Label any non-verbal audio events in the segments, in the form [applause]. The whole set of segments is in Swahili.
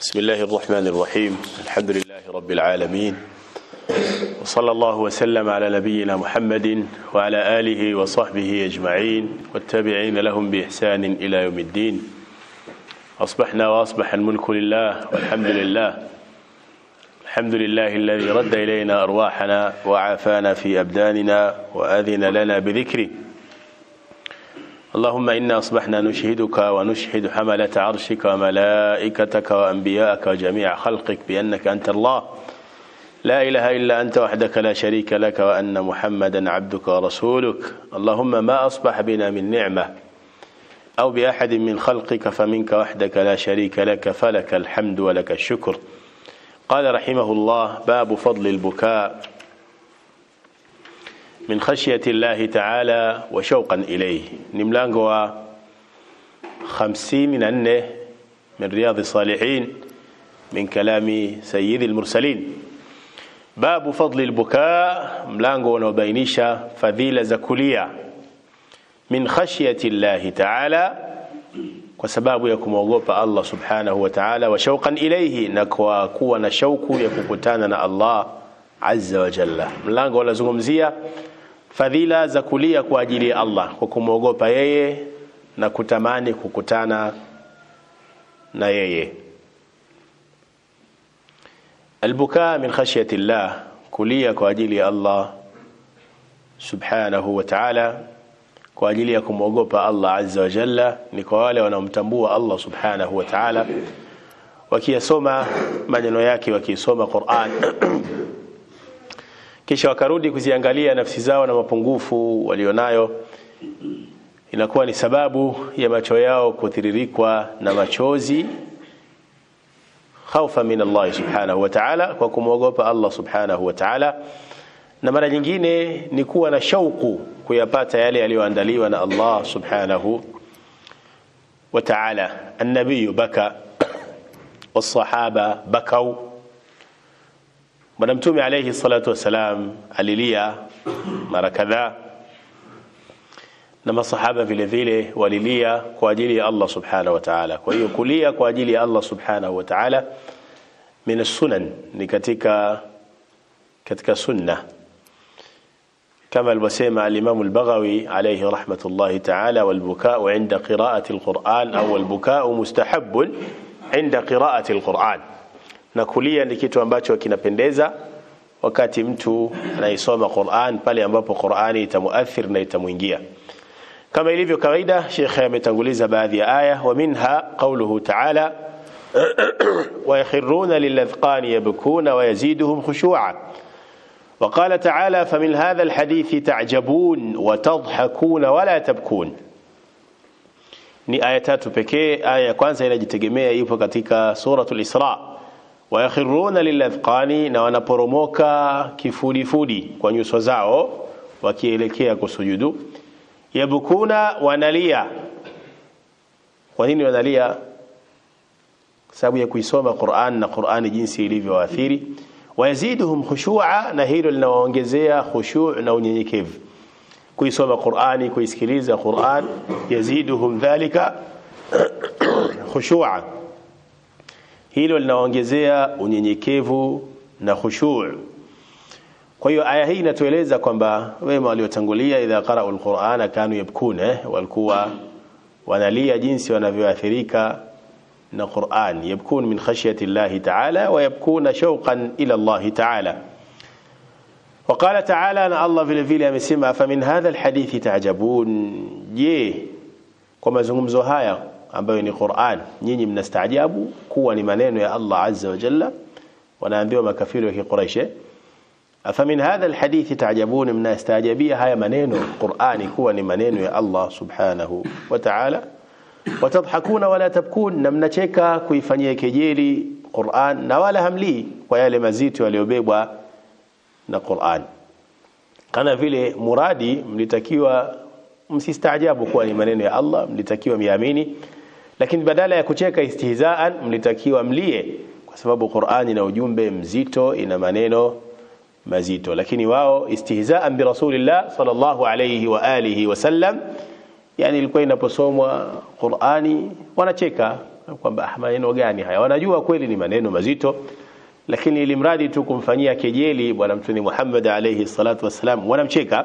بسم الله الرحمن الرحيم. الحمد لله رب العالمين. وصلى الله وسلم على نبينا محمد وعلى آله وصحبه أجمعين. والتابعين لهم بإحسان إلى يوم الدين. أصبحنا وأصبح الملك لله والحمد لله. الحمد لله الذي رد إلينا أرواحنا وعافانا في أبداننا وأذن لنا بذكره. اللهم إنا أصبحنا نشهدك ونشهد حملة عرشك وملائكتك وأنبياءك وجميع خلقك بأنك أنت الله. لا إله إلا أنت وحدك لا شريك لك وأن محمدا عبدك ورسولك. اللهم ما أصبح بنا من نعمة أو بأحد من خلقك فمنك وحدك لا شريك لك فلك الحمد ولك الشكر. قال رحمه الله باب فضل البكاء. من خشية الله تعالى وشوقا إليه. نملانقوا خمسين من أنه من رياض الصالحين من كلام سيد المرسلين. باب فضل البكاء ملانقوا نبينيشا فذيل زكولية. من خشية الله تعالى وسباب يكم وغوبة الله سبحانه وتعالى وشوقا إليه. نكوى كوى نشوك يكم الله عز وجل. ملانقوا لزغمزية. Fadhila za kulia kwa ajili ya Allah kwa kumwogopa yeye na kutamani kukutana na yeye. Albukaa min khashyati llah kulia kwa ajili ya Allah subhanahu wa ta'ala kwa ajili ya kumwogopa Allah azza wa jalla ni kwa wale wanaomtambua Allah subhanahu wa ta'ala wakiyasoma maneno yake wakisoma Qur'an [clears throat] kisha wakarudi kuziangalia nafsi zao na mapungufu walionayo. Inakuwa ni sababu ya macho yao kutiririkwa na machozi. Khaufa min Allah subhanahu wa ta'ala kwa kumwogopa Allah subhanahu wa ta'ala. Na mara nyingine ni kuwa na shauku kuyapata yale yaliyoandaliwa na Allah subhanahu wa ta'ala. An-nabiy baka was-sahaba bakau bwana mtume alayhi salatu wasalam alilia mara kadhaa na masahaba vile vile walilia kwa ajili ya Allah subhanahu wa ta'ala kwa hiyo kulia kwa ajili ya Allah subhanahu wa ta'ala min sunan ni katika katika sunna كما الوسيمة الإمام البغوي عليه رحمة الله تعالى والبكاء عند قراءة القرآن أو البكاء مستحب عند قراءة القرآن na kulia ni kitu ambacho kinapendeza wakati mtu anaisoma Qur'an pale ambapo Qur'ani itamuathir na itamuingia kama ilivyo kawaida Sheikh ametanguliza baadhi ya aya wa minha qawluhu ta'ala wa yakhruna lilladhqani yabkuna wa yaziduhum khushu'a وقال تعالى فمن هذا الحديث تعجبون وتضحكون ولا تبكون ni aya tatu pekee aya ya kwanza inajitegemea ipo katika suratul Isra wayakhiruna liladhqani na wanaporomoka kifudifudi kwa nyuso zao wakielekea kusujudu. Yabukuna wanalia. Kwa nini wanalia? Sababu ya kuisoma Qur'an na Qur'ani jinsi ilivyoathiri. Wayaziduhum khushu'a na hilo linawaongezea khushu' na unyenyekevu. Kuisoma Qur'ani kuisikiliza Qur'an yaziduhum dhalika khushu'a hilo linaongezea unyenyekevu na khushuu. Kwa hiyo aya hii inatueleza kwamba wema waliotangulia, idha qara'u alqur'ana kanu yabkuna, eh, walikuwa wanalia jinsi wanavyoathirika na Qur'an. Yabkun min khashyati llahi ta'ala wa yabkuna shauqan ila llahi ta'ala. Waqala ta'ala, na Allah vile vile amesema, afamin hadha alhadithi ta'jabun, je, kwa mazungumzo haya ambayo ni Qur'an. Nyinyi mnastaajabu kuwa ni maneno ya Allah azza wa jalla. Wanaambiwa makafiri wa Quraysh afamin hadha alhadith taajabun, mnastaajabia haya maneno Qur'ani kuwa ni maneno ya Allah subhanahu wa ta'ala. Watadhakuna wala tabkun? Na mnacheka kuifanyia kejeli Qur'an na wala hamli kwa yale mazito yaliyobebwa na Qur'an. Kana vile muradi mlitakiwa msistaajabu kuwa ni maneno ya Allah mlitakiwa miamini lakini badala ya kucheka istihzaan mlitakiwa mlie kwa sababu Qur'ani ina ujumbe mzito ina maneno mazito. Lakini wao istihzaan bi rasulillah sallallahu alayhi wa alihi wasallam yani ilikuwa inaposomwa Qur'ani wanacheka kwamba maneno gani haya? Wanajua kweli ni maneno mazito lakini ili mradi tu kumfanyia kejeli bwana mtume Muhammad alayhi salatu wassalam wanamcheka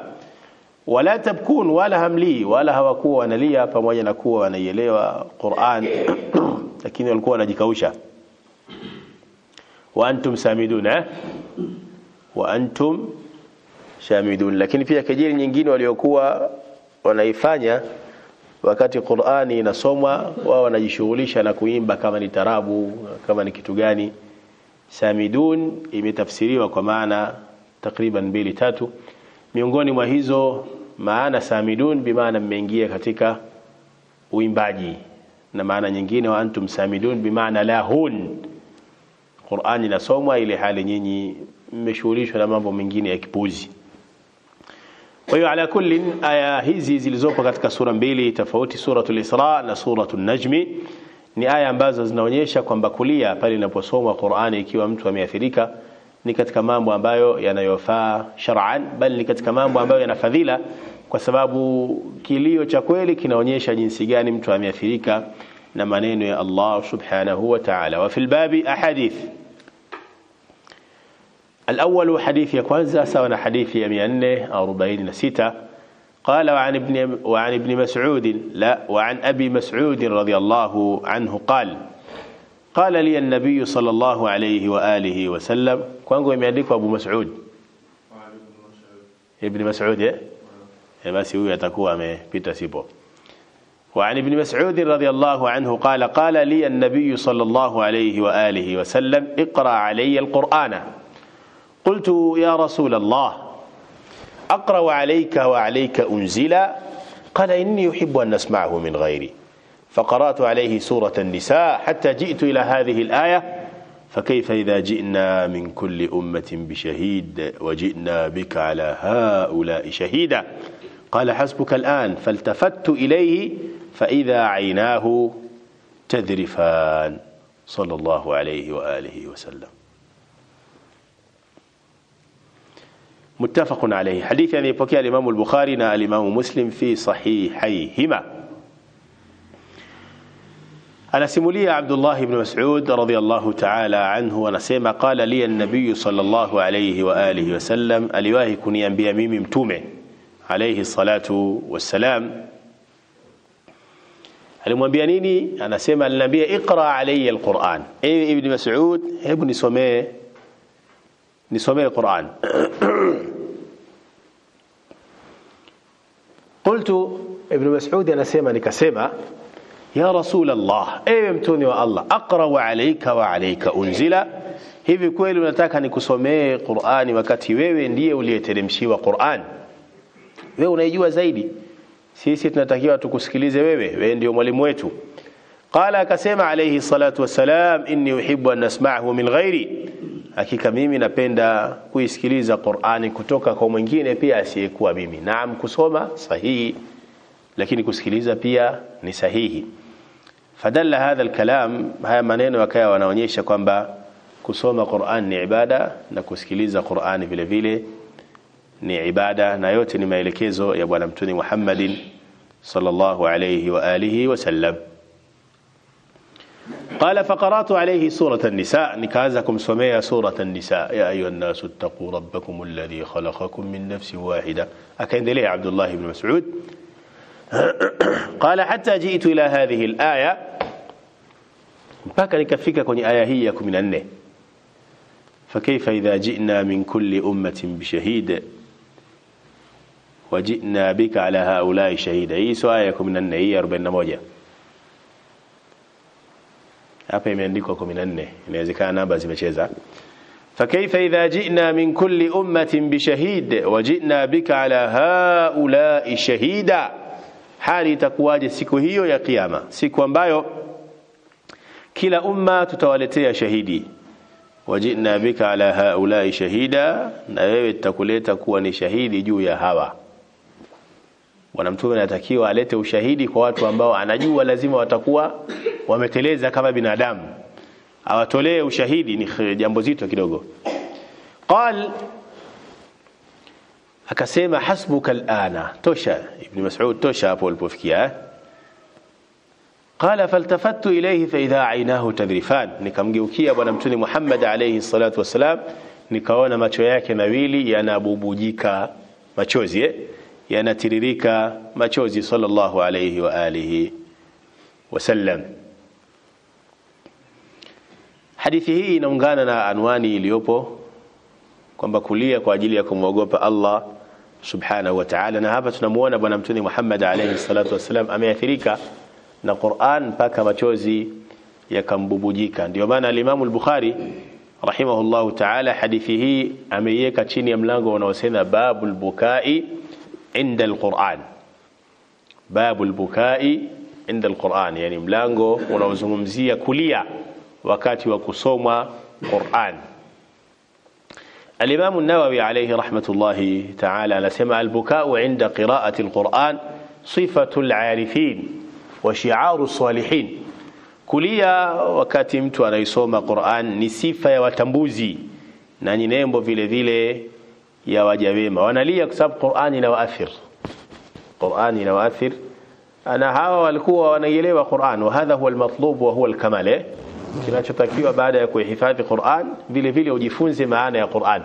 wala tabkun wala hamlii, wala hawakuwa wanalia pamoja na kuwa wanaielewa Qur'an. [clears throat] Lakini walikuwa wanajikausha. Wa antum samidun eh? wa antum shamidun. Lakini pia kejeli nyingine waliokuwa wanaifanya wakati Qur'ani inasomwa wao wanajishughulisha na kuimba kama ni tarabu kama ni kitu gani. Samidun imetafsiriwa kwa maana takriban mbili tatu miongoni mwa hizo maana samidun bimaana mmeingia katika uimbaji na maana nyingine wa antum samidun bimaana lahun. Qur'ani inasomwa ile hali nyinyi mmeshughulishwa na mambo mengine ya kipuzi. Kwa hiyo ala kulli aya hizi zilizopo katika sura mbili tofauti suratul Isra na suratul Najmi ni aya ambazo zinaonyesha kwamba kulia pale inaposomwa Qur'ani ikiwa mtu ameathirika ni katika mambo ambayo yanayofaa shar'an bali ni katika mambo ambayo yana fadhila kwa sababu kilio cha kweli kinaonyesha jinsi gani mtu ameathirika na maneno ya Allah subhanahu wa ta'ala wa fil babi ahadith الأول حديث يكوانزا سوانا حديث يميانه أربعين ستة قال وعن ابن, وعن ابن مسعود لا وعن أبي مسعود رضي الله عنه قال قال لي النبي صلى الله عليه وآله وسلم كوانغو يميانيك أبو مسعود ابن مسعود إيه بس هو يتكوى من بيتا سيبو وعن ابن مسعود رضي الله عنه قال قال لي النبي صلى الله عليه وآله وسلم اقرأ علي القرآن قلت يا رسول الله أقرأ عليك وعليك أنزل قال إني أحب أن نسمعه من غيري فقرأت عليه سورة النساء حتى جئت إلى هذه الآية فكيف إذا جئنا من كل أمة بشهيد وجئنا بك على هؤلاء شهيدا؟ قال حسبك الآن فالتفت إليه فإذا عيناه تذرفان. صلى الله عليه وآله وسلم. متفق عليه. حديث يعني يبكي الإمام البخاري الإمام مسلم في صحيحيهما. أنا سيمولي عبد الله بن مسعود رضي الله تعالى عنه ونسيما قال لي النبي صلى الله عليه وآله وسلم أليواه كوني أنبيا ميم تومي عليه الصلاة والسلام. علي مبيانيني أنا سيما النبي اقرأ علي القرآن. أي ابن مسعود؟ إيه ابن سومي نسومي القرآن. [coughs] قلت ابن مسعود أنا سيما نكسيما ya rasul Allah ewe mtume wa Allah aqra wa alayka wa alayka unzila. Hivi kweli unataka nikusomee Qur'ani wakati wewe ndiye uliyeteremshiwa Qur'an? Wewe unaijua zaidi? Sisi tunatakiwa tukusikilize wewe wewe ndio mwalimu wetu. Qala akasema alayhi salatu wassalam inni uhibbu an nasma'ahu min ghairi hakika mimi napenda kuisikiliza Qur'ani kutoka kwa mwingine pia asiyekuwa mimi. Naam kusoma sahihi lakini kusikiliza pia ni sahihi fadalla hadha alkalam haya maneno yakawa wanaonyesha kwamba kusoma Qur'an ni ibada na kusikiliza Qur'an vile vile ni ibada na yote ni maelekezo ya bwana mtume Muhammadin sallallahu alayhi wa alihi wasallam قال فقرات عليه سورة النساء نكازكم سمية سورة النساء يا أيها الناس اتقوا ربكم الذي خلقكم من نفس واحدة أكيد لي عبد الله بن مسعود قال حتى جئت إلى هذه الآية mpaka nikafika kwenye aya hii ya 14 فكيف إذا جئنا من كل أمة بشهيد وجئنا بك على هؤلاء شهيدا hii sio aya ya 14 hii 41 hapa imeandikwa 14 inawezekana namba zimecheza فكيف إذا جئنا من كل أمة بشهيد وجئنا بك على هؤلاء شهيدا hali itakuwaje siku hiyo ya kiyama siku ambayo kila umma tutawaletea shahidi. Wajina bika ala haulai shahida na wewe tutakuleta kuwa ni shahidi juu ya hawa. Bwana mtume anatakiwa alete ushahidi kwa watu ambao anajua lazima watakuwa wameteleza kama binadamu. Awatolee ushahidi ni jambo zito kidogo. Qal akasema hasbuka alana. Tosha ibn mas'ud tosha hapo ulipofikia qala faltafattu ilayhi fa idha aynahu tadrifan. Nikamgeukia bwana mtume Muhammad alayhi salatu wasalam nikaona macho yake mawili yanabubujika machozi eh? yanatiririka machozi sallallahu alayhi wa alihi wasallam. Hadithi hii inaungana na anwani iliyopo kwamba kulia kwa ajili ya kumwogopa Allah subhanahu wa ta'ala. Na hapa tunamuona bwana mtume Muhammad alayhi salatu wasalam ameathirika na Qur'an mpaka machozi yakambubujika ndio maana al-Imam al-Bukhari rahimahullahu ta'ala hadithi hii ameiweka chini ya mlango unaosema babul bukai inda al-Qur'an babul bukai inda al-Qur'an yani mlango unaozungumzia kulia wakati wa kusomwa Qur'an الإمام النووي عليه رحمة الله تعالى لسمع البكاء عند قراءة القرآن صفة العارفين wa shi'aru salihin. Kulia wakati mtu anaisoma Qur'an ni sifa ya watambuzi na ni nembo vile vile ya waja wema. Wanalia kwa sababu Qur'an ina waathir Qur'an ina waathir ana hawa walikuwa wanaielewa Qur'an, wa hadha huwa almatlub wa huwa alkamal. Eh? Kinachotakiwa baada ya kuhifadhi Qur'an vile vile ujifunze maana ya Qur'an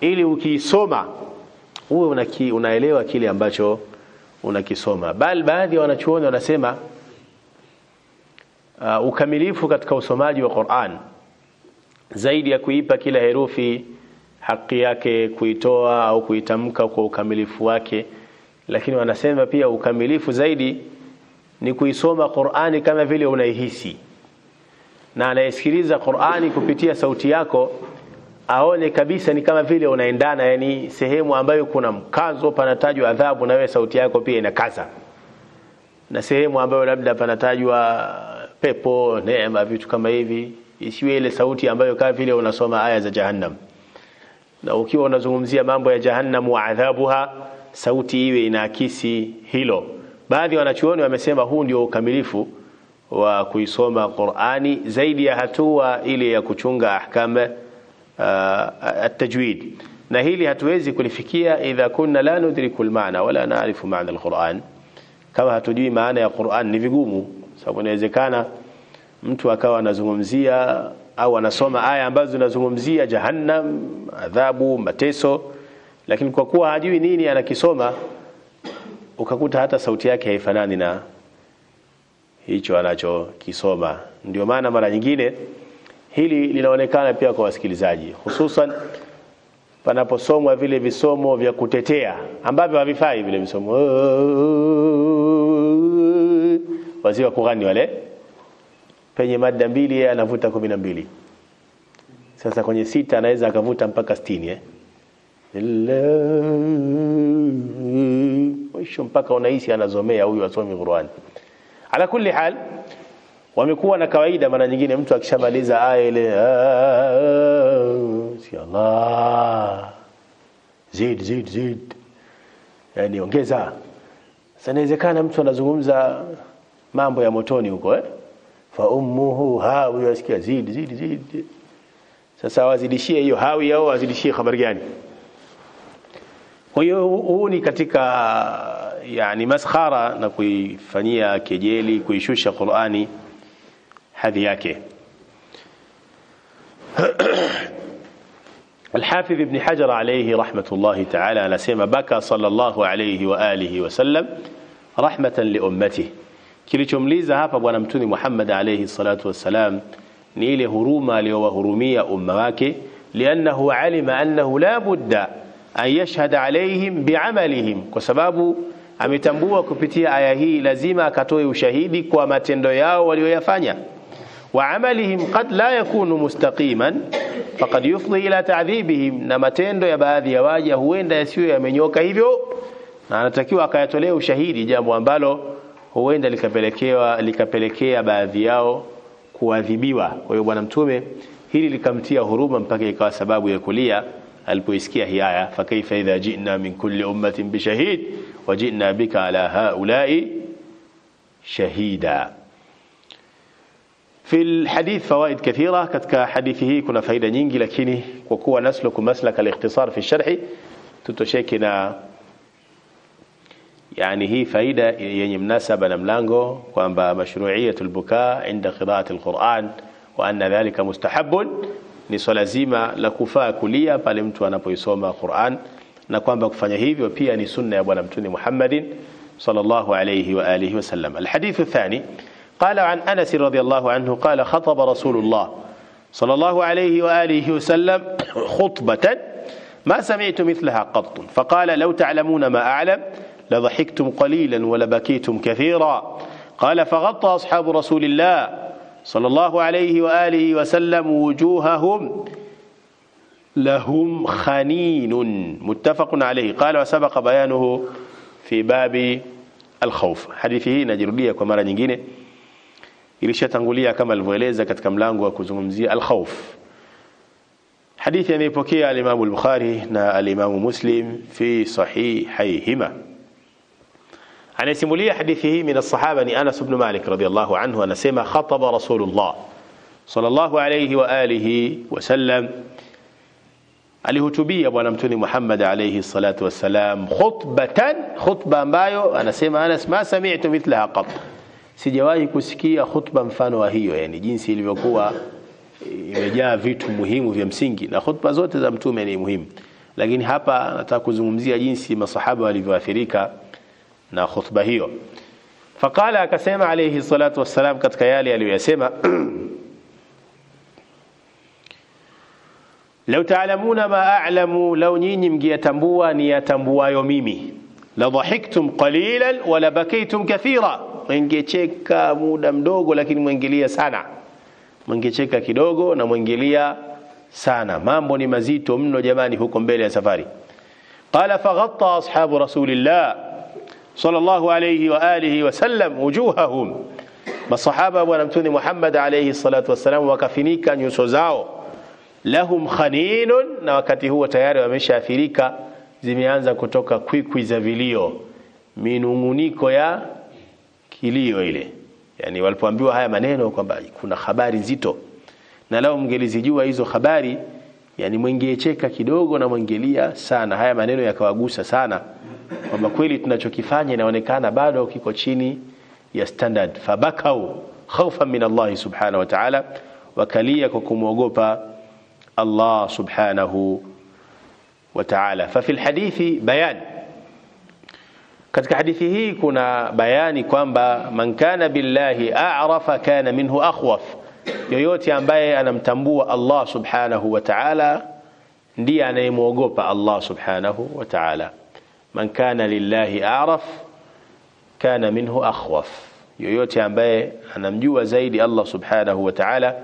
ili ukisoma uwe unaelewa kile ambacho unakisoma. Bal baadhi wanachuoni wanasema uh, ukamilifu katika usomaji wa Qur'an. Zaidi ya kuipa kila herufi haki yake kuitoa au kuitamka kwa ukamilifu wake. Lakini wanasema pia ukamilifu zaidi ni kuisoma Qur'ani kama vile unaihisi. Na anayesikiliza Qur'ani kupitia sauti yako aone kabisa ni kama vile unaendana yani sehemu ambayo kuna mkazo panatajwa adhabu na wewe sauti yako pia inakaza. Na sehemu ambayo labda panatajwa pepo neema vitu kama hivi. Isiwe ile sauti ambayo kama vile unasoma aya za jahannam. Na ukiwa unazungumzia mambo ya jahannam wa adhabuha sauti iwe inaakisi hilo. Baadhi ya wanachuoni wamesema huu ndio ukamilifu wa kuisoma Qur'ani zaidi ya hatua ile ya kuchunga ahkam uh, at-tajwid na hili hatuwezi kulifikia idha kunna la nudriku al-maana wala naarifu maana al-Qur'an. Kama hatujui maana ya Qur'an ni vigumu sababu inawezekana mtu akawa anazungumzia au anasoma aya ambazo zinazungumzia jahannam adhabu mateso. Lakini kwa kuwa hajui nini anakisoma ukakuta hata sauti yake haifanani na hicho anachokisoma. Ndio maana mara nyingine hili linaonekana pia kwa wasikilizaji hususan panaposomwa vile visomo vya kutetea ambavyo havifai vile visomo wazee wa Qur'ani wale penye mada mbili yeye anavuta kumi na mbili. Sasa kwenye sita anaweza akavuta mpaka sitini eh? mwisho mpaka unahisi anazomea huyu asomi Qur'ani ala kulli hal wamekuwa na kawaida mara nyingine mtu akishamaliza aya ile si Allah zid zid zid. Yani ongeza. Sasa inawezekana mtu anazungumza mambo ya motoni huko eh fa ummuhu hawi yasikia zid zid zid sasa wazidishie hiyo hawi au wazidishie habari gani kwa hiyo huu ni katika yani maskhara na kuifanyia kejeli kuishusha Qur'ani hadhi yake الحافظ ابن حجر عليه رحمة الله تعالى anasema baka sallallahu alayhi wa alihi wasallam rahmatan liummatihi kilichomliza hapa bwana Mtume Muhammad alayhi salatu wassalam ni ile huruma aliyowahurumia umma wake liannahu alima annahu la budda an yashhada alayhim biamalihim. Kwa sababu ametambua kupitia aya hii lazima akatoe ushahidi kwa matendo yao walioyafanya wa amalihim qad la yakunu mustaqiman faqad yufdi ila ta'dhibihim na matendo ya baadhi ya waja huenda yasiyo yamenyoka hivyo na anatakiwa akayatolea ushahidi jambo ambalo huenda likapelekewa likapelekea baadhi yao kuadhibiwa kwa hiyo bwana mtume hili likamtia huruma mpaka ikawa sababu ya kulia alipoisikia hii aya fakaifa idha ji'na min kulli ummatin bishahid wa ji'na bika ala haula'i shahida في الحديث فوائد كثيرة hadithi hii kuna faida nyingi lakini kwa kuwa nasluku maslaka al-ikhtisar fi sharhi tutosheke يعني hii faida yenye mnasaba na mlango kwamba mashruiyatu lbukaa inda qiraati lquran wa anna dhalika mustahabun ni swala zima la kufaa kulia pale mtu anapoisoma Qur'an na kwamba kufanya hivyo pia ni sunna ya bwana mtume Muhammadin sallallahu alayhi wa alihi wasallam. Alhadithu thani qala an Anas radhiyallahu anhu qala khataba Rasulullah sallallahu alayhi wa alihi wasallam khutbatan ma sami'tu mithlaha qatt faqala law ta'lamuna ma a'lam لضحكتم قليلا ولبكيتم كثيرا. قال فغطى أصحاب رسول الله صلى الله عليه وآله وسلم وجوههم. لهم خنين متفق عليه. قال وسبق بيانه في باب الخوف. حديثه نجرديه كما مره نجينه ilishatangulia kama alivyoeleza katika mlango wa kuzungumzia alkhauf hadithi anayepokea alimamu lbukhari na الإمام مسلم في صحيحيهما anasimulia hadithi hii min as-sahaba ni Anas ibn Malik radiyallahu anhu anasema khataba Rasulullah sallallahu alayhi wa alihi wa sallam alihutubia bwana mtume Muhammad alayhi salatu wassalam khutbatan khutba ambayo anasema Anas ma sami'tu mithlaha qat sijawahi kusikia khutba mfano wa hiyo yani jinsi ilivyokuwa imejaa vitu muhimu vya msingi na khutba zote za mtume ni muhimu lakini hapa nataka kuzungumzia jinsi masahaba walivyoathirika na khutba hiyo. Faqala akasema alayhi salatu wassalam katika yale aliyosema [clears throat] lau taalamuna ma a'lamu lau nyinyi mngiyatambua ni yatambuayo mimi. La dhahiktum qalilan wa la bakaytum kathira. Mwengecheka muda mdogo lakini mwengelia sana. Mwengecheka kidogo na mwengelia sana. Mambo ni mazito mno jamani huko mbele ya safari. Qala faghatta ashabu rasulillah sallallahu alayhi wa alihi وجوههم wujuhahum. Masahaba bwana mtume Muhammad alayhi salatu wassalam wakafinika nyuso zao. Lahum khaninun na wakati huo tayari wameshaathirika zimeanza kutoka kwikwi za vilio. Minunguniko ya kilio ile. Yani walipoambiwa haya maneno kwamba kuna habari nzito. Na lao mngelizijua hizo habari yani mwengecheka kidogo na mwengelia sana. Haya maneno yakawagusa sana. Kwamba kweli tunachokifanya inaonekana bado kiko chini ya standard. Fabakau khaufan min Allah subhanahu wa ta'ala wakalia kwa kumwogopa Allah subhanahu wa ta'ala. Fa fil bayan. Katika hadithi hii kuna bayani kwamba man kana billahi a'rafa kana minhu akhwaf yoyote ambaye anamtambua Allah subhanahu wa ta'ala ndiye anayemwogopa Allah subhanahu wa ta'ala man kana lillahi a'raf kana minhu akhwaf yoyote ambaye anamjua zaidi Allah subhanahu wa ta'ala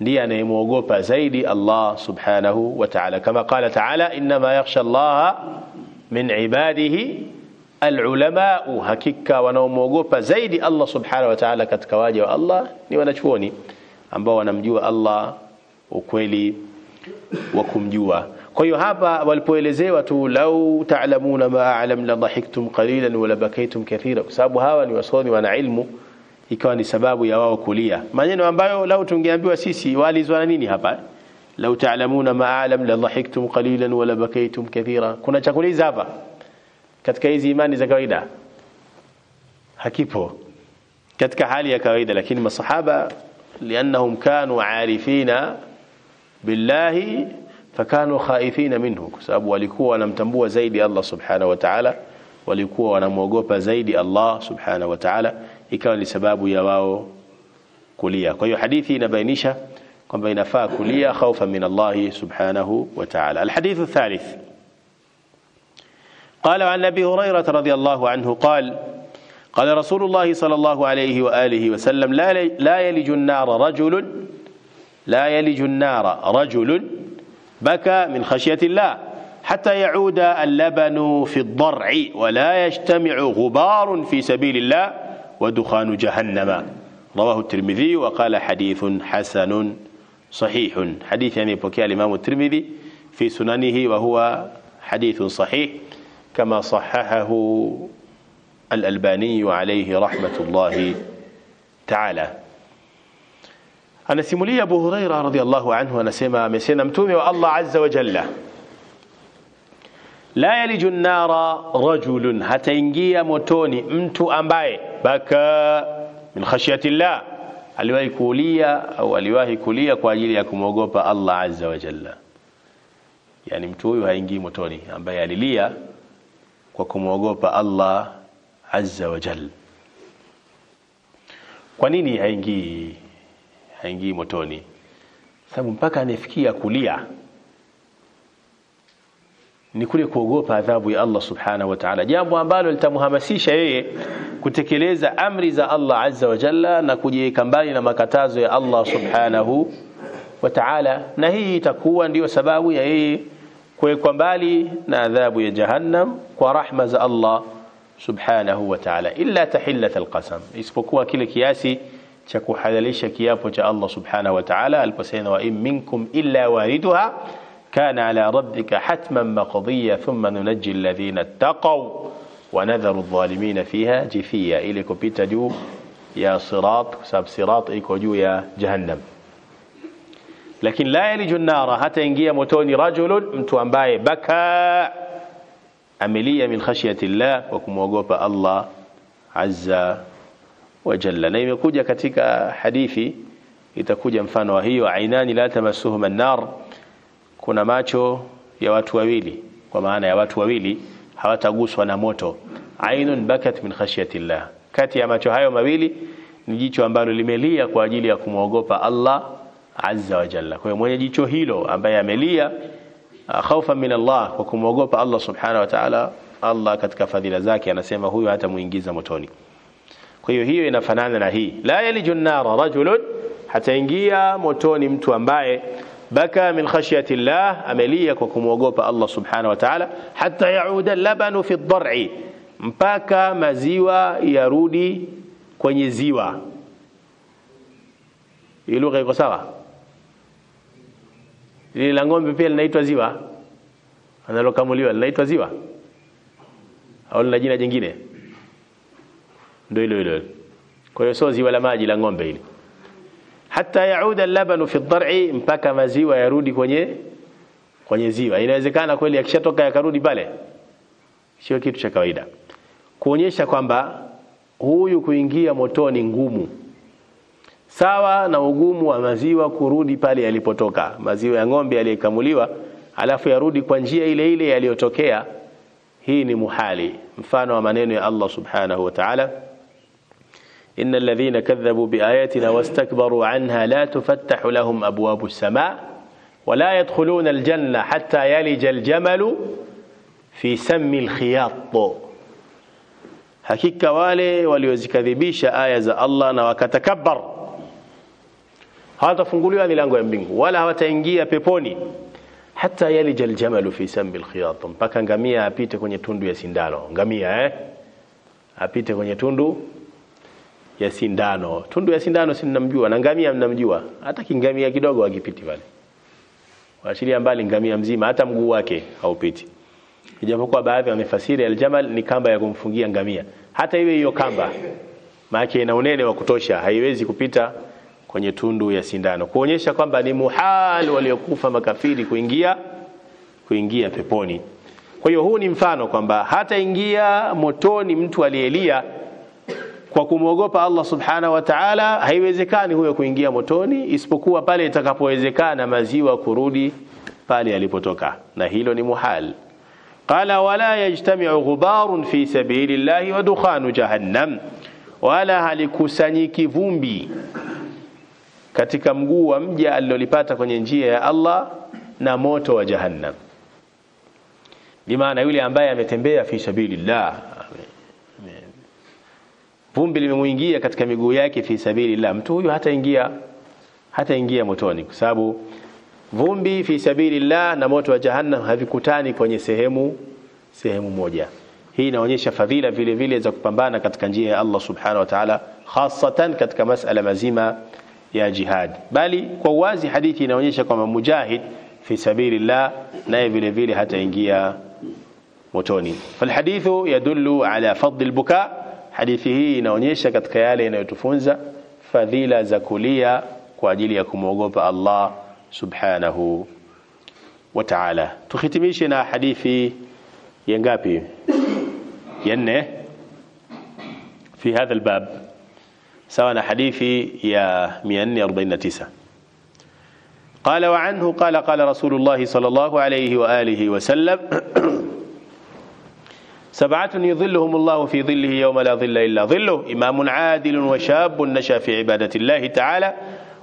ndiye anayemwogopa zaidi Allah subhanahu wa ta'ala kama qala ta'ala inma yakhsha Allah min ibadihi alulama hakika wanaomwogopa zaidi Allah subhanahu wa ta'ala katika waja wa Allah ni wanachuoni ambao wanamjua Allah ukweli wa kumjua. Kwa hiyo hapa walipoelezewa tu lau ta'lamuna ma a'lam la dhahiktum qalilan wa la bakaytum kathira kwa sababu hawa ni wasomi wana ilmu ikawa ni sababu ya wao kulia. Maneno ambayo lau tungeambiwa sisi walizwa na nini hapa? Lau ta'lamuna ma a'lam la dhahiktum qalilan wa la bakaytum kathira. Kuna chakuliza hapa katika hizi imani za kawaida hakipo. Katika hali ya kawaida lakini masahaba liannahum kanu arifina billahi fakanu khaifina minhu kwa sababu walikuwa wanamtambua zaidi Allah subhanahu wa ta'ala walikuwa wanamwogopa zaidi Allah subhanahu wa ta'ala ikawa ni sababu ya wao kulia. Kwa hiyo hadithi inabainisha kwamba inafaa kulia khaufa min Allah subhanahu wa ta'ala. Alhadithu thalith. قال عن أبي هريرة رضي الله عنه قال قال رسول الله صلى الله عليه وآله وسلم لا لا يلج النار رجل لا يلج النار رجل بكى من خشية الله حتى يعود اللبن في الضرع ولا يجتمع غبار في سبيل الله ودخان جهنم. رواه الترمذي وقال حديث حسن صحيح. حديث يعني بكى الامام الترمذي في سننه وهو حديث صحيح. كما صححه الألباني عليه رحمة الله تعالى. أنا سيمولي أبو هريرة رضي الله عنه أنا سيما مسينا متومي والله عز وجل. لا يلج النار رجل حتى ينجي موتوني أمتو أمباي. بكى من خشية الله. aliwahi kulia أو aliwahi kulia kwa ajili الله عز وجل. يعني wajalla yani mtu huyu haingii motoni ambaye alilia kwa kumwogopa Allah azza wa jal. Kwa nini haingii haingii motoni? Sababu mpaka anafikia kulia ni kule kuogopa adhabu ya Allah subhanahu wa ta'ala, jambo ambalo litamhamasisha yeye kutekeleza amri za Allah azza wa jalla na kujiweka mbali na makatazo ya Allah subhanahu wa ta'ala, na hii itakuwa ndiyo sababu ya yeye kuwekwa mbali na adhabu ya jahannam kwa rahma za Allah subhanahu wa ta'ala, illa tahillat alqasam, isipokuwa kile kiasi cha kuhalalisha kiapo cha Allah subhanahu wa ta'ala aliposema, wa in minkum illa wariduha kana ala rabbika hatman maqdiya thumma nunajji alladhina ittaqaw wa nadharu adh-dhalimina fiha jithiya, ile kupita juu ya sirat, sababu sirat iko juu ya jahannam. Lakini la yaliju nara, hata ingia motoni rajulun, mtu ambaye baka amelia min khashyati llah, kwa kumwogopa Allah azza wa jalla. Na imekuja katika hadithi, itakuja mfano wa hiyo, ainani la tamassuhuma an-nar kuna macho ya watu wawili, kwa maana ya watu wawili hawataguswa na moto. Ainun bakat min khashyati llah, kati ya macho hayo mawili ni jicho ambalo limelia kwa ajili ya kumwogopa Allah azza wa jalla. Kwa hiyo mwenye jicho hilo ambaye amelia khaufa min Allah, kwa kumwogopa Allah subhanahu wa ta'ala, Allah katika fadhila zake anasema huyo hatamuingiza motoni. Kwa hiyo hiyo inafanana na hii, la yaliju nnara rajulun, hataingia motoni mtu ambaye baka min khashyati llah, amelia kwa kumwogopa Allah subhanahu wa ta'ala, hatta yauda labanu fi dhar'i, mpaka maziwa yarudi kwenye ziwa. Hii lugha iko sawa? Lile la ng'ombe pia linaitwa ziwa, analokamuliwa linaitwa ziwa au lina jina jingine? Ndio hilo hilo. Kwa hiyo sio ziwa la maji la ng'ombe hili hata yauda labanu fi dhar'i, mpaka maziwa yarudi kwenye kwenye ziwa. Inawezekana kweli yakishatoka yakarudi pale? Sio kitu cha kawaida, kuonyesha kwamba huyu kuingia motoni ngumu, sawa na ugumu wa maziwa kurudi pale yalipotoka. Maziwa ya ng'ombe yaliyokamuliwa alafu yarudi kwa njia ile ile yaliyotokea, hii ni muhali. Mfano wa maneno ya Allah subhanahu wa ta'ala إن الذين كذبوا بآياتنا واستكبروا عنها لا تفتح لهم أبواب السماء ولا يدخلون الجنة حتى يلج الجمل في سم الخياط hakika wale waliozikadhibisha aya za Allah na wakatakabbar hawatafunguliwa milango ya mbingu wala hawataingia peponi hata yalija aljamalu fi sambi alkhiyat, mpaka ngamia apite kwenye tundu ya sindano. Ngamia eh, apite kwenye tundu ya sindano. Tundu ya sindano si mnamjua, na ngamia mnamjua, hata kingamia kidogo akipiti pale, waashiria mbali ngamia mzima, hata mguu wake haupiti. Ijapokuwa baadhi wamefasiri aljamal ni kamba ya kumfungia ngamia, hata iwe hiyo kamba, maana ina unene wa kutosha, haiwezi kupita kwenye tundu ya sindano, kuonyesha kwamba ni muhali waliokufa makafiri kuingia kuingia peponi. Kwa hiyo huu ni mfano kwamba hata ingia motoni mtu aliyelia kwa kumwogopa Allah subhanahu wa ta'ala, haiwezekani huyo kuingia motoni isipokuwa pale itakapowezekana maziwa kurudi pale alipotoka, na hilo ni muhal. Qala wala yajtami'u ghubarun fi sabili llahi wa dukhanu jahannam, wala halikusanyiki vumbi katika mguu wa mja alilolipata kwenye njia ya Allah na moto wa jahannam. Bimaana yule ambaye ametembea fi sabilillah vumbi limemuingia katika miguu yake fi sabilillah, mtu huyu hataingia hataingia motoni, kwa sababu vumbi fi sabilillah na moto wa jahannam havikutani kwenye sehemu sehemu moja. Hii inaonyesha fadhila vile vile za kupambana katika njia ya Allah subhanahu wa ta'ala, hasatan katika masala mazima ya jihad, bali kwa uwazi hadithi inaonyesha kwamba mujahid fi sabilillah naye vile vile hataingia motoni. Falhadithu yadullu ala fadli albuka. Hadithi hii inaonyesha katika yale inayotufunza fadhila za kulia kwa ajili ya kumwogopa Allah subhanahu wa ta'ala. Tuhitimishe na hadithi ya ngapi? Ya nne. Fi hadha albab sawa na hadithi ya 449 قال وعنه قال قال رسول الله صلى الله عليه وآله وسلم [clears throat] سبعة يظلهم الله في ظله يوم لا ظل إلا ظله. إمام عادل وشاب نشأ في عبادة الله تعالى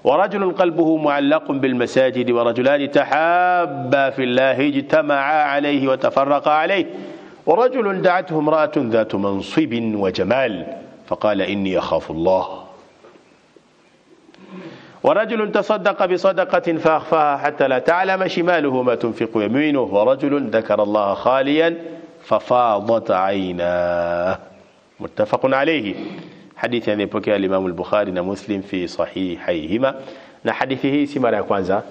ورجل قلبه معلق بالمساجد ورجلان تحابا في الله اجتمعا عليه وتفرقا عليه. ورجل دعته امرأة ذات منصب وجمال. فقال إني أخاف الله. ورجل تصدق بصدقة فأخفاها حتى لا تعلم شماله ما تنفق يمينه ورجل ذكر الله خاليا ففاضت عيناه. متفق عليه. حديث يعني بكى الإمام البخاري مسلم في صحيحيهما. نحدثه سمارا كوانزا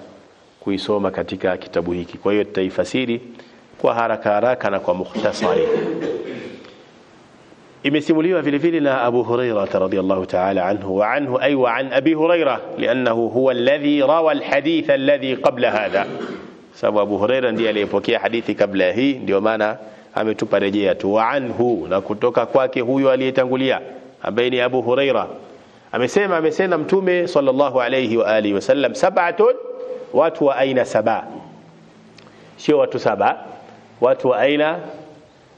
كوي سوما كتيكا كتابه كي كوي التايفاسيري كوهاركا راكا كومختصري. Imesimuliwa vile vile na Abu Huraira radhiyallahu ta'ala anhu wa anhu ay wa an Abi Huraira lianahu huwa alladhi rawa alhadith alladhi qabla hadha sababu Abu Huraira ndiye aliyepokea hadithi kabla hii ndio maana ametupa rejea tu wa anhu na kutoka kwake huyo aliyetangulia ambaye ni Abu Huraira amesema amesema mtume sallallahu alayhi wa alihi wasallam sab'atun watu wa aina saba sio watu saba watu wa aina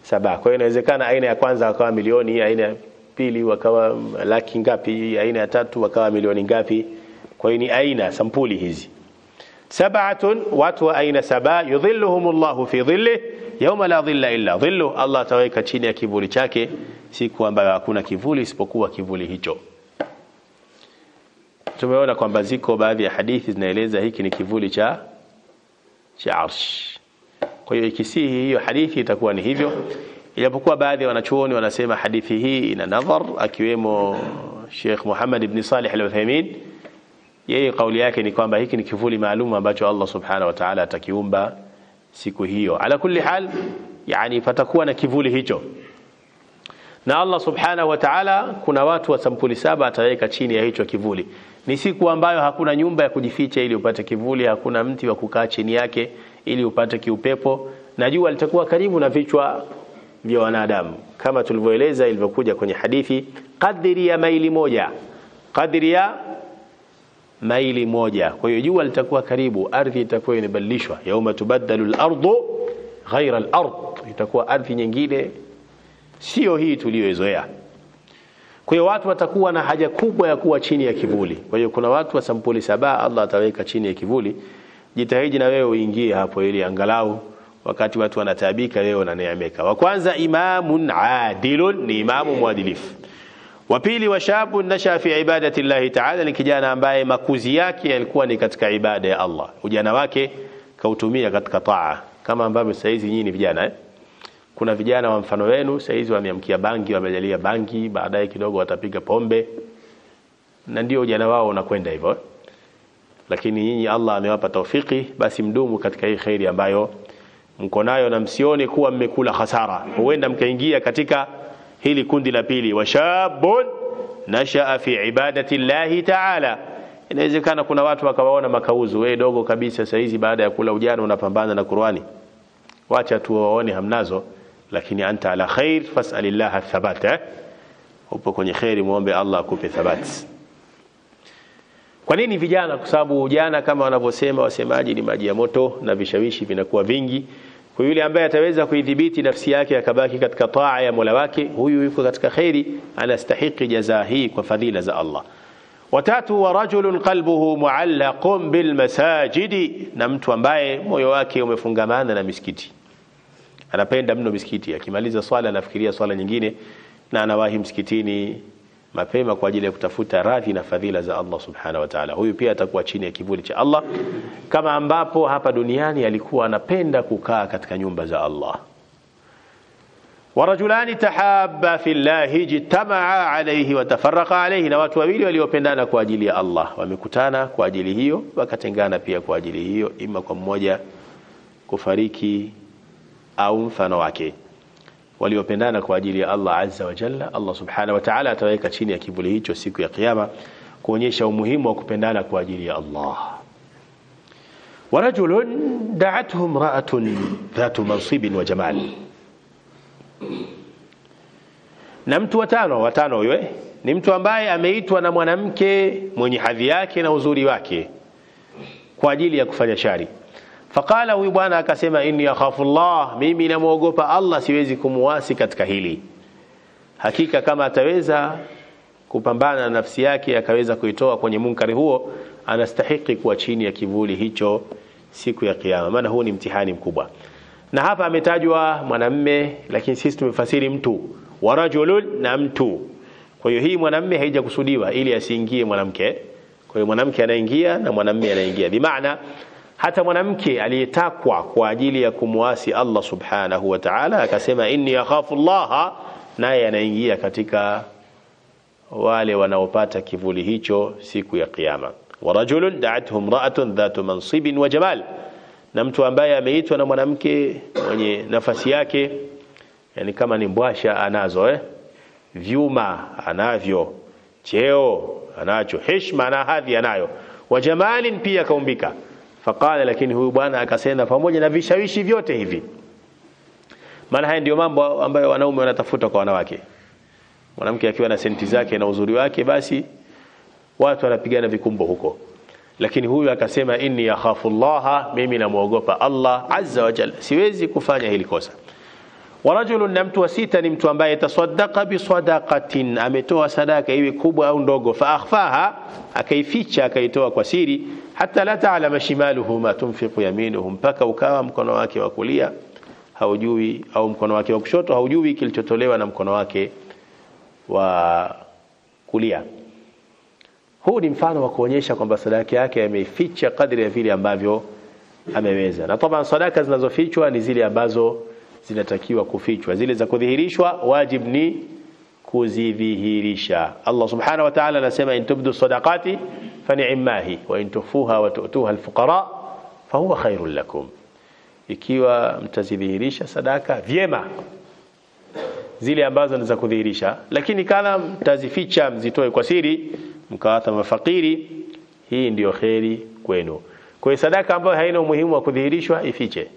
saba. Kwa hiyo inawezekana aina ya kwanza wakawa milioni aina ya pili wakawa laki ngapi aina ya tatu wakawa milioni ngapi. Kwa hiyo ni aina sampuli hizi. Sab'atun watu wa aina saba yudhilluhum Allah fi dhillih yawma la dhilla illa dhilluh Allah ataweka chini ya kivuli chake siku ambayo hakuna kivuli isipokuwa kivuli hicho. Tumeona kwamba ziko baadhi ya hadithi zinaeleza hiki ni kivuli cha cha arsh kwa hiyo ikisihi hiyo hadithi itakuwa ni hivyo. Ijapokuwa baadhi ya wanachuoni wanasema hadithi hii ina nadhar akiwemo Sheikh Muhammad ibn Salih al-Uthaymeen yeye kauli yake ni kwamba hiki ni kivuli maalum ambacho Allah subhanahu wa ta'ala atakiumba siku hiyo. Ala kulli hal yani patakuwa na kivuli hicho. Na Allah subhanahu wa ta'ala kuna watu wa sampuli saba ataweka chini ya hicho kivuli. Ni siku ambayo hakuna nyumba ya kujificha ili upate kivuli hakuna mti wa kukaa chini yake ili upate kiupepo. Na jua litakuwa karibu na vichwa vya wanadamu kama tulivyoeleza ilivyokuja kwenye hadithi kadri ya maili moja kadri ya maili moja. Kwa hiyo jua litakuwa karibu ardhi itakuwa inabadilishwa yauma tubaddalu al-ardu ghaira al-ard itakuwa ardhi nyingine. Sio hii tuliyoizoea. Kwa hiyo watu watakuwa na haja kubwa ya kuwa chini ya kivuli. Kwa hiyo kuna watu wa sampuli saba Allah ataweka chini ya kivuli jitahidi na wewe uingie hapo ili angalau wakati watu wanataabika wewe unaneemeka wa kwanza imamun adilun ni imamu mwadilifu. Wa pili wa shabu nasha fi ibadati llahi ta'ala ni kijana ambaye makuzi yake yalikuwa ni katika ibada ya Allah. Ujana wake kautumia katika taa. Kama ambavyo sasa hizi nyinyi vijana eh? kuna vijana wa mfano wenu sasa hizi wameamkia bangi wamejalia bangi baadaye kidogo watapiga pombe. Na ndio ujana wao unakwenda hivyo lakini nyinyi Allah amewapa taufiki basi mdumu katika hii khairi ambayo mko nayo na msione kuwa mmekula hasara huenda mkaingia katika hili kundi la pili. Washabun nashaa fi ibadati llahi taala. Inawezekana kuna watu wakawaona makauzu wewe dogo kabisa saa hizi baada ya kula ujana unapambana na Qur'ani. Wacha tu waone hamnazo lakini anta ala khair fas'alillah thabata eh? upo kwenye khairi muombe Allah akupe thabati kwa nini vijana? Kwa sababu jana, kama wanavyosema wasemaji ni maji ya moto na vishawishi vinakuwa vingi. Kwa yule ambaye ataweza kuidhibiti nafsi yake akabaki katika taa ya Mola wake huyu yuko katika khairi anastahiki jazaa hii kwa fadhila za Allah. Watatu wa rajulun qalbuhu muallaqun bil masajidi na mtu ambaye moyo wake umefungamana na misikiti. Anapenda mno misikiti. Akimaliza swala anafikiria swala nyingine na anawahi msikitini mapema kwa ajili ya kutafuta radhi na fadhila za Allah subhanahu wa ta'ala. Huyu pia atakuwa chini ya kivuli cha Allah, kama ambapo hapa duniani alikuwa anapenda kukaa katika nyumba za Allah. warajulani tahabba fillahi jitamaa alayhi watafarraqa alayhi, na watu wawili waliopendana kwa ajili ya Allah wamekutana kwa ajili hiyo, wakatengana pia kwa ajili hiyo, ima kwa mmoja kufariki au mfano wake waliopendana kwa ajili ya Allah azza wa jalla, Allah subhanahu wa ta'ala ataweka chini ya kivuli hicho siku ya Kiyama kuonyesha umuhimu wa kupendana kwa ajili ya Allah. wa rajulun da'athu imra'atun dhatu mansibin wa jamal, na mtu watano watano, huyo eh? ni mtu ambaye ameitwa na mwanamke mwenye hadhi yake na uzuri wake kwa ajili ya kufanya shari faqala huyu bwana akasema inni akhafu Allah mimi namwogopa Allah siwezi kumuasi katika hili. Hakika kama ataweza kupambana na nafsi yake akaweza kuitoa kwenye munkari huo anastahiki kuwa chini ya kivuli hicho siku ya kiyama. Maana huu ni mtihani mkubwa. Na hapa ametajwa mwanamme lakini sisi tumefasiri mtu. Wa rajulun na mtu. Kwa hiyo hii mwanamme haijakusudiwa ili asiingie mwanamke. Kwa hiyo mwanamke anaingia na mwanamme anaingia. Bimaana hata mwanamke aliyetakwa kwa ajili ya kumwasi Allah subhanahu wa ta'ala akasema inni akhafu Allah naye anaingia katika wale wanaopata kivuli hicho siku ya kiyama. Wa rajulun da'athu imra'atun dhatu mansibin wa jamal. Na mtu ambaye ameitwa na mwanamke mwenye nafasi yake yani kama ni mbwasha anazo eh? Vyuma anavyo cheo anacho heshima na hadhi anayo. Wa jamalin pia kaumbika faqala lakini huyu bwana akasema pamoja na vishawishi vyote hivi. Maana haya ndio mambo ambayo wanaume wanatafuta kwa wanawake. Mwanamke akiwa na senti zake na uzuri wake basi watu wanapigana vikumbo huko. Lakini huyu akasema inni yakhafu Allah mimi namuogopa Allah azza wa jalla. Siwezi kufanya hili kosa warajulun na mtu wa sita ni mtu ambaye tasaddaqa bisadaqatin ametoa sadaka iwe kubwa au ndogo. Fa akhfaha akaificha akaitoa kwa siri. Hata la ta'lama shimaluhu ma tunfiqu yaminuhu mpaka ukawa mkono wake wa kulia haujui au mkono wake wa kushoto haujui kilichotolewa na mkono wake wa kulia. Huu ni mfano wa kuonyesha kwamba sadaka yake ameificha kadri ya vile ambavyo ameweza. Na sadaka zinazofichwa ni zile ambazo zinatakiwa kufichwa. Zile za kudhihirishwa wajib ni kuzidhihirisha. Allah subhanahu wa ta'ala anasema in tubdu sadaqati fa ni'mahi wa in tukhfuha wa tu'tuha alfuqara fa huwa khairul lakum. Ikiwa mtazidhihirisha sadaka vyema. Zile ambazo ni za kudhihirisha. Lakini kama mtazificha mzitoe kwa siri mkawata mafakiri hii ndio kheri kwenu. Kwa hiyo sadaka ambayo haina umuhimu wa kudhihirishwa ifiche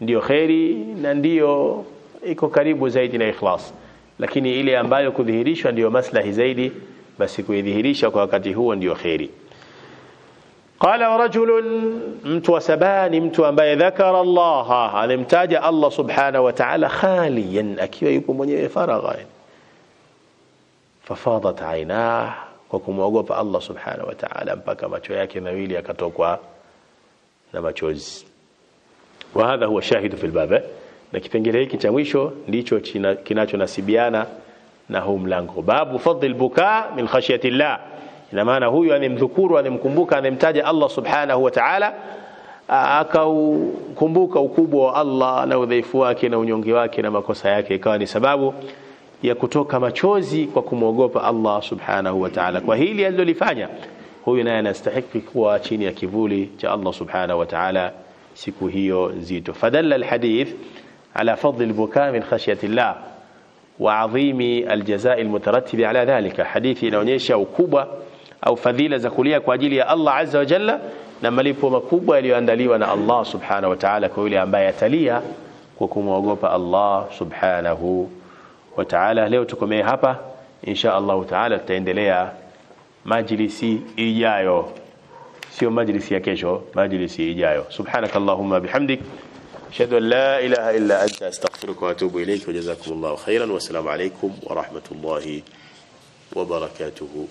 ndiyo kheri na ndiyo iko karibu zaidi na ikhlas. Lakini ile ambayo kudhihirishwa ndio maslahi zaidi basi kuidhihirisha kwa wakati huo ndiyo kheri. Qala rajulun mtu wa sabani mtu ambaye dhakara Allah alimtaja Allah subhanahu wa ta'ala khaliyan akiwa yupo mwenyewe faragha. Fafadat ainah kwa kumwogopa Allah subhanahu wa ta'ala mpaka macho yake mawili yakatokwa na machozi wa hadha huwa shahidu fil bab. Na kipengele hiki cha mwisho ndicho kinachonasibiana na huu mlango. Babu fadhil buka min khashyati llah ina maana huyu anemdhukuru anemkumbuka anemtaja Allah subhanahu wa ta'ala akaukumbuka ukubwa wa Allah na udhaifu wake na unyonge wake na makosa yake. Ikawa ni sababu ya kutoka machozi kwa kumwogopa Allah subhanahu wa ta'ala. Kwa hili alilolifanya huyu naye anastahili kuwa chini ya kivuli cha Allah subhanahu wa ta'ala siku hiyo nzito fadalla alhadith ala fadli albukaa min khashyati llah wa adhimi aljazai almutarattib ala dhalika. Hadithi inaonyesha ukubwa au fadhila za kulia kwa ajili ya Allah azza wa jalla na malipo makubwa yaliyoandaliwa na Allah subhanahu wa ta'ala kwa yule ambaye atalia kwa kumwogopa Allah subhanahu wa ta'ala. Leo tukomee hapa. Insha Allah ta'ala tutaendelea majlisi ijayo سيوم مجلس يا كيشو مجلس يجايو سبحانك اللهم بحمدك اشهد أن لا إله إلا أنت استغفرك وأتوب إليك وجزاكم الله خيرا والسلام عليكم ورحمة الله وبركاته